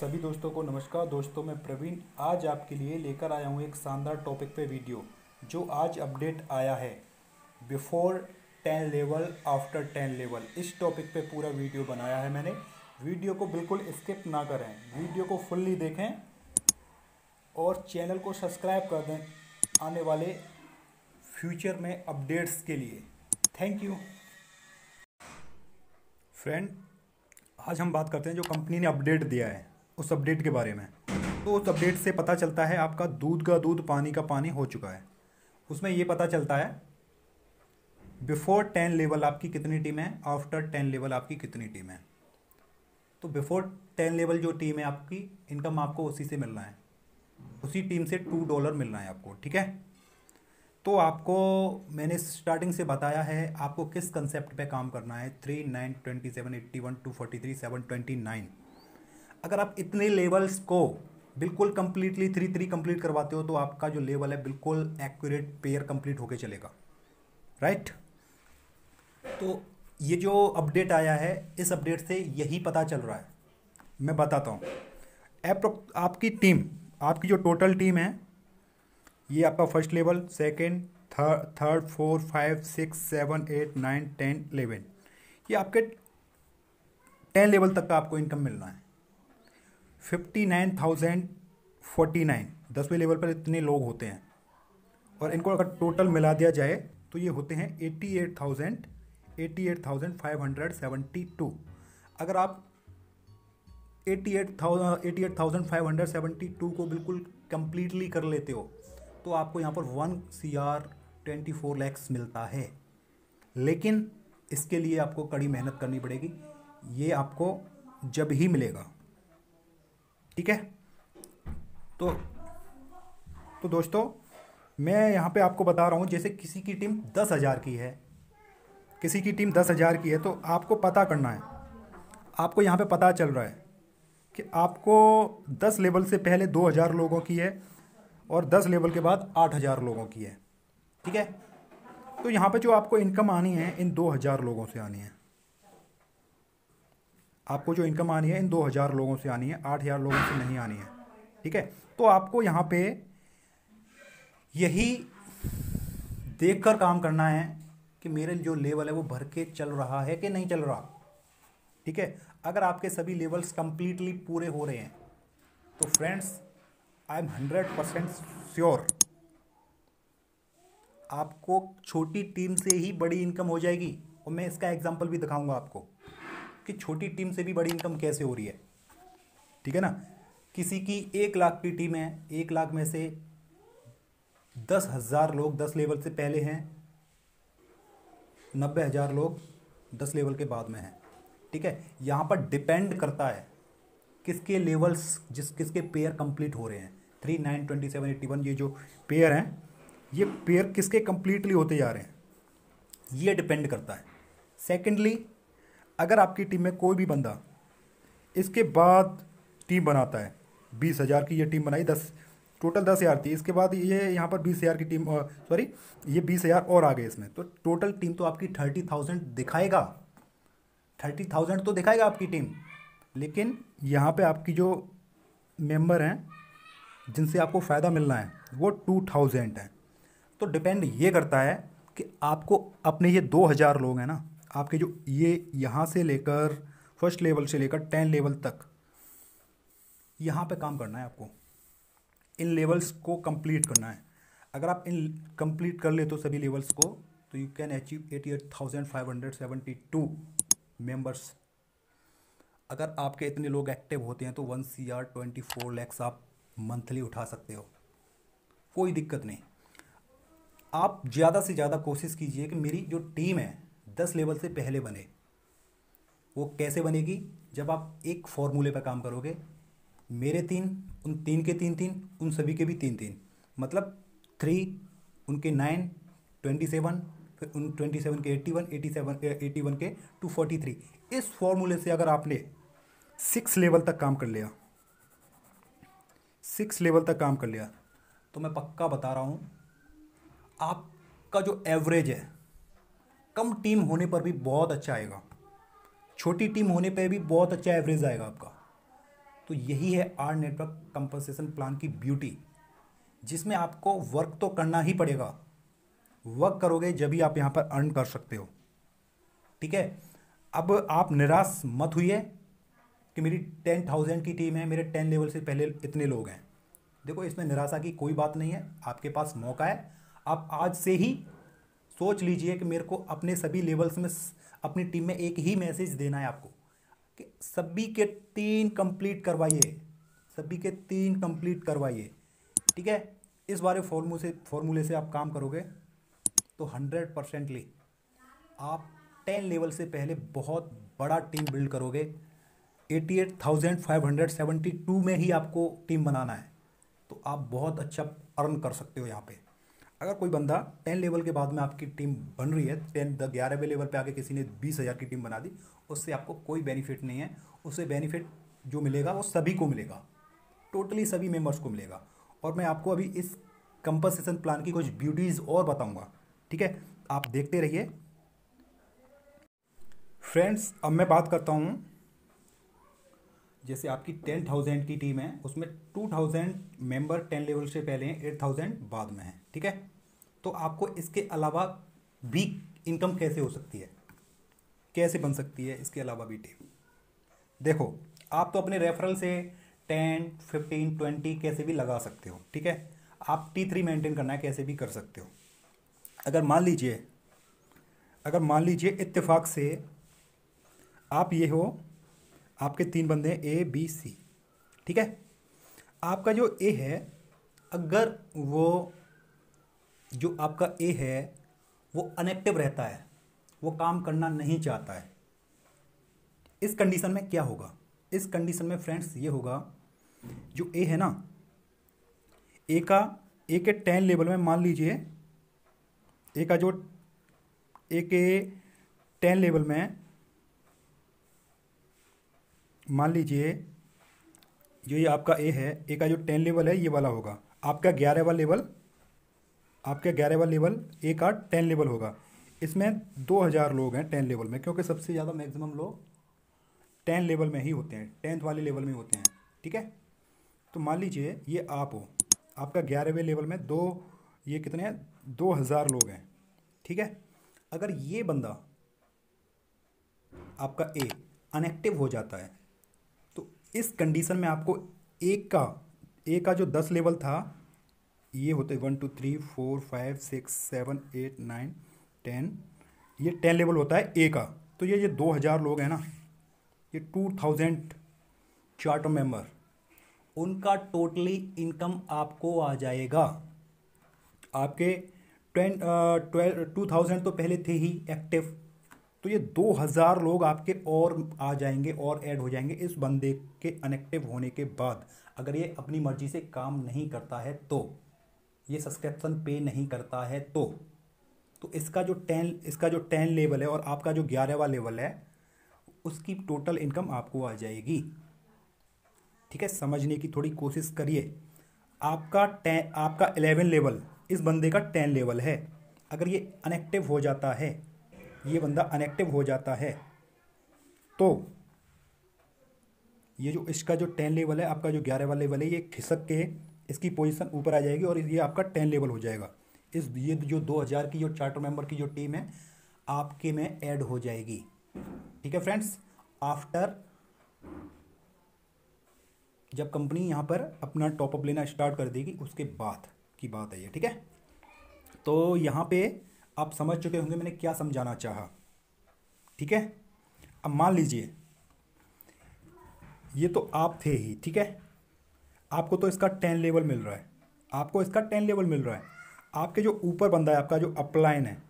सभी दोस्तों को नमस्कार। दोस्तों, मैं प्रवीण आज आपके लिए लेकर आया हूँ एक शानदार टॉपिक पे वीडियो जो आज अपडेट आया है। Before ten level after ten level इस टॉपिक पे पूरा वीडियो बनाया है मैंने। वीडियो को बिल्कुल स्किप ना करें। वीडियो को फुल्ली देखें और चैनल को सब्सक्राइब कर दें आने वाले फ्यूचर में अपडेट्स के लिए। थैंक यू फ्रेंड आज हम बात करते हैं जो कंपनी ने अपडेट दिया है। उस अपडेट के बारे में। तो उस अपडेट से पता चलता है आपका दूध का दूध, पानी का पानी हो चुका है। उसमें ये पता चलता है बिफोर टेन लेवल आपकी कितनी टीम है आफ्टर टेन लेवल आपकी कितनी टीम है। तो बिफोर टेन लेवल जो टीम है आपकी इनकम आपको उसी से मिलना है। उसी टीम से टू डॉलर मिलना है आपको, ठीक है? तो आपको, मैंने स्टार्टिंग से बताया है, आपको किस कंसेप्ट पे काम करना है? Three nine twenty seven eighty one two forty three seven twenty nine अगर आप इतने लेवल्स को बिल्कुल कंप्लीटली थ्री थ्री कंप्लीट करवाते हो तो आपका जो लेवल है बिल्कुल एक्यूरेट पेयर कंप्लीट होके चलेगा। राइट तो ये जो अपडेट आया है, इस अपडेट से यही पता चल रहा है। मैं बताता हूँ। एप्रो आपकी टीम आपकी जो टोटल टीम है, ये आपका first level second third four five six seven eight nine ten eleven ये आपके टेन लेवल तक का आपको इनकम मिलना है। Fifty nine thousand forty nine. दसवें लेवल पर इतने लोग होते हैं। और इनको अगर टोटल मिला दिया जाए तो ये होते हैं eighty eight thousand eighty eight thousand five hundred seventy two. अगर आप eighty eight thousand, eighty eight thousand five hundred seventy two को बिल्कुल कम्प्लीटली कर लेते हो तो आपको यहाँ पर one C R twenty four lakhs मिलता है। लेकिन इसके लिए आपको कड़ी मेहनत करनी पड़ेगी। ये आपको जब ही मिलेगा। ठीक है? तो तो दोस्तों, मैं यहाँ पे आपको बता रहा हूँ, जैसे किसी की टीम दस हज़ार की है, किसी की टीम दस हज़ार की है तो आपको पता करना है, आपको यहाँ पे पता चल रहा है कि आपको दस लेवल से पहले दो हज़ार लोगों की है और दस लेवल के बाद आठ हज़ार लोगों की है, ठीक है? तो यहाँ पे जो आपको इनकम आनी है, इन दो हज़ार लोगों से आनी है। आपको जो इनकम आनी है, इन दो हज़ार लोगों से आनी है, आठ हज़ार लोगों से नहीं आनी है। ठीक है? तो आपको यहाँ पे यही देख कर काम करना है कि मेरे जो लेवल है वो भर के चल रहा है कि नहीं चल रहा। ठीक है? अगर आपके सभी लेवल्स कंप्लीटली पूरे हो रहे हैं तो friends I am hundred percent sure आपको छोटी टीम से ही बड़ी इनकम हो जाएगी। और मैं इसका एग्ज़ाम्पल भी दिखाऊँगा आपको। कि छोटी टीम से भी बड़ी इनकम कैसे हो रही है? ठीक है ना? किसी की एक लाख की टीम है, एक लाख में से दस हज़ार लोग दस लेवल से पहले हैं, नब्बे हज़ार लोग दस लेवल के बाद में हैं। ठीक है? यहाँ पर डिपेंड करता है किसके लेवल्स जिस, किसके पेयर कंप्लीट हो रहे हैं। Three nine twenty seven eighty one ये जो पेयर हैं, ये पेयर किसके कंप्लीटली होते जा रहे हैं? ये डिपेंड करता है। सेकेंडली अगर आपकी टीम में कोई भी बंदा इसके बाद टीम बनाता है, बीस हज़ार की ये टीम बनाई, दस, टोटल दस हज़ार थी, इसके बाद ये यहाँ पर बीस हज़ार की टीम सॉरी ये बीस हज़ार और आ गए इसमें। तो टोटल टीम तो आपकी थर्टी थाउज़ेंड दिखाएगा। थर्टी थाउज़ेंड तो दिखाएगा आपकी टीम, लेकिन यहाँ पे आपकी जो मेंबर हैं, जिनसे आपको फ़ायदा मिलना है, वो टू थाउज़ेंड है। तो डिपेंड ये करता है कि आपको अपने ये दो हज़ार लोग हैं ना आपके जो ये यहाँ से लेकर फ़र्स्ट लेवल से लेकर टेन लेवल तक, यहाँ पे काम करना है आपको। इन लेवल्स को कंप्लीट करना है। अगर आप इन कंप्लीट कर ले तो सभी लेवल्स को तो you can achieve eighty eight thousand five hundred seventy two members अगर आपके इतने लोग एक्टिव होते हैं तो one C R twenty four lakhs आप मंथली उठा सकते हो। कोई दिक्कत नहीं। आप ज़्यादा से ज़्यादा कोशिश कीजिए कि मेरी जो टीम है दस लेवल से पहले बने। वो कैसे बनेगी? जब आप एक फॉर्मूले पर काम करोगे, मेरे तीन, उन तीन के तीन तीन, उन सभी के भी तीन तीन। मतलब थ्री उनके नाइन ट्वेंटी सेवन फिर उन ट्वेंटी सेवन के eighty one eighty seven eighty one के टू फोर्टी थ्री इस फॉर्मूले से अगर आपने सिक्स लेवल तक काम कर लिया सिक्स लेवल तक काम कर लिया तो मैं पक्का बता रहा हूँ, आपका जो एवरेज है कम टीम होने पर भी बहुत अच्छा आएगा। छोटी टीम होने पर भी बहुत अच्छा एवरेज आएगा आपका। तो यही है आर नेटवर्क कंपनसेशन प्लान की ब्यूटी जिसमें आपको वर्क तो करना ही पड़ेगा। वर्क करोगे जब भी आप यहाँ पर अर्न कर सकते हो। ठीक है? अब आप निराश मत हुई है कि मेरी टेन थाउज़ेंड की टीम है, मेरे टेन लेवल से पहले इतने लोग हैं। देखो, इसमें निराशा की कोई बात नहीं है। आपके पास मौका है। आप आज से ही सोच लीजिए कि मेरे को अपने सभी लेवल्स में अपनी टीम में एक ही मैसेज देना है आपको। कि सभी के तीन कंप्लीट करवाइए। सभी के तीन कंप्लीट करवाइए। ठीक है? इस बारे फॉर्मू से फॉर्मूले से आप काम करोगे तो हंड्रेड परसेंटली आप टेन लेवल से पहले बहुत बड़ा टीम बिल्ड करोगे। Eighty eight thousand five hundred seventy two में ही आपको टीम बनाना है। तो आप बहुत अच्छा अर्न कर सकते हो यहाँ पे। अगर कोई बंदा टेन लेवल के बाद में आपकी टीम बन रही है, टेन द ग्यारहवें लेवल पे आके किसी ने बीस हज़ार की टीम बना दी, उससे आपको कोई बेनिफिट नहीं है। उससे बेनिफिट जो मिलेगा वो सभी को मिलेगा। टोटली सभी मेंबर्स को मिलेगा। और मैं आपको अभी इस कंपनसेशन प्लान की कुछ ब्यूटीज़ और बताऊँगा। ठीक है? आप देखते रहिए। फ्रेंड्स, अब मैं बात करता हूँ जैसे आपकी टेन थाउज़ेंड की टीम है, उसमें two thousand member ten level से पहले हैं एट थाउज़ेंड बाद में है, ठीक है? तो आपको इसके अलावा भी इनकम कैसे हो सकती है? कैसे बन सकती है इसके अलावा भी टीम देखो, आप तो अपने रेफरल से टेन फिफ्टीन ट्वेंटी कैसे भी लगा सकते हो, ठीक है? आप टी थ्री मेंटेन करना है, कैसे भी कर सकते हो। अगर मान लीजिए, अगर मान लीजिए इत्तेफाक से आप ये हो आपके तीन बंदे हैं ए बी सी ठीक है? आपका जो ए है, अगर वो, जो आपका ए है, वो अनएक्टिव रहता है, वो काम करना नहीं चाहता है, इस कंडीशन में क्या होगा? इस कंडीशन में फ्रेंड्स ये होगा, जो ए है ना ए का ए के टेन लेवल में मान लीजिए ए का जो ए के टेन लेवल में मान लीजिए, जो ये आपका ए है ए का जो टेन लेवल है, ये वाला होगा। आपका ग्यारहवा लेवल आपका ग्यारहवा लेवल ए का टेन लेवल होगा। इसमें दो हज़ार लोग हैं टेन लेवल में, क्योंकि सबसे ज़्यादा मैक्सिमम लोग टेन लेवल में ही होते हैं टेंथ वाले लेवल में होते हैं, ठीक है? तो मान लीजिए, ये आप हो। आपका ग्यारहवें लेवल में दो, ये कितने हैं? दो हज़ार लोग हैं, ठीक है? अगर ये बंदा आपका ए अनएक्टिव हो जाता है इस कंडीशन में आपको एक का ए का जो दस लेवल था, ये होते one two three four five six seven eight nine ten ये टेन लेवल होता है ए का। तो ये ये दो हज़ार लोग हैं ना, ये टू थाउज़ेंड चार्टर मेंबर उनका टोटली इनकम आपको आ जाएगा। आपके ट्वेल्व टू थाउज़ेंड तो पहले थे ही एक्टिव तो ये दो हज़ार लोग आपके और आ जाएँगे और ऐड हो जाएँगे इस बंदे के अनेक्टिव होने के बाद। अगर ये अपनी मर्ज़ी से काम नहीं करता है तो ये सब्सक्रिप्शन पे नहीं करता है तो तो इसका जो टेन इसका जो टेन लेवल है और आपका जो ग्यारहवा लेवल है, उसकी टोटल इनकम आपको आ जाएगी। ठीक है, समझने की थोड़ी कोशिश करिए। आपका टेन आपका एलेवन लेवल इस बंदे का टेन लेवल है। अगर ये अनएक्टिव हो जाता है ये बंदा अनएक्टिव हो जाता है। तो ये जो इसका जो टेन लेवल है, आपका जो ग्यारह वाला लेवल है, ये खिसक के इसकी पोजीशन ऊपर आ जाएगी और ये आपका टेन लेवल हो जाएगा। इस, ये जो दो हज़ार की जो चार्टर मेंबर की जो टीम है, आपके में ऐड हो जाएगी। ठीक है फ्रेंड्स? आफ्टर जब कंपनी यहाँ पर अपना टॉपअप लेना स्टार्ट कर देगी, उसके बाद की बात है ये, ठीक है? तो यहाँ पे आप समझ चुके होंगे मैंने क्या समझाना चाहा। ठीक है? अब मान लीजिए, ये तो आप थे ही, ठीक है? आपको तो इसका टेन लेवल मिल रहा है। आपको इसका टेन लेवल मिल रहा है। आपके जो ऊपर बंदा है, आपका जो अपलाइन है,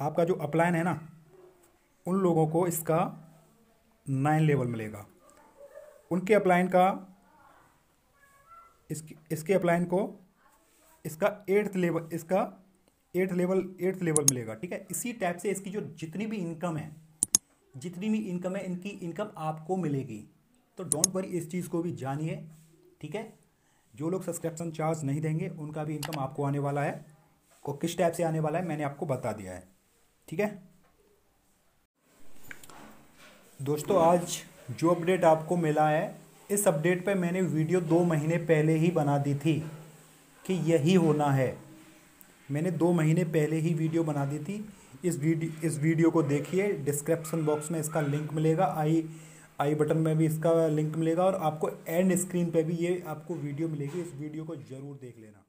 आपका जो अपलाइन है ना, उन लोगों को इसका नाइन लेवल मिलेगा। उनके अपलाइन का, इसके इसके अपलाइन को इसका एट्थ लेवल इसका एट्थ लेवल एट्थ लेवल मिलेगा, ठीक है? इसी टाइप से इसकी जो जितनी भी इनकम है, जितनी भी इनकम है, इनकी इनकम आपको मिलेगी। तो डोंट वरी इस चीज़ को भी जानिए, ठीक है? जो लोग सब्सक्रिप्शन चार्ज नहीं देंगे, उनका भी इनकम आपको आने वाला है। और किस टाइप से आने वाला है, मैंने आपको बता दिया है, ठीक है? दोस्तों, आज जो अपडेट आपको मिला है, इस अपडेट पे मैंने वीडियो दो महीने पहले ही बना दी थी कि यही होना है। मैंने दो महीने पहले ही वीडियो बना दी थी। इस वीडियो इस वीडियो को देखिए डिस्क्रिप्शन बॉक्स में इसका लिंक मिलेगा आई आई बटन में भी इसका लिंक मिलेगा और आपको एंड स्क्रीन पे भी ये आपको वीडियो मिलेगी। इस वीडियो को ज़रूर देख लेना।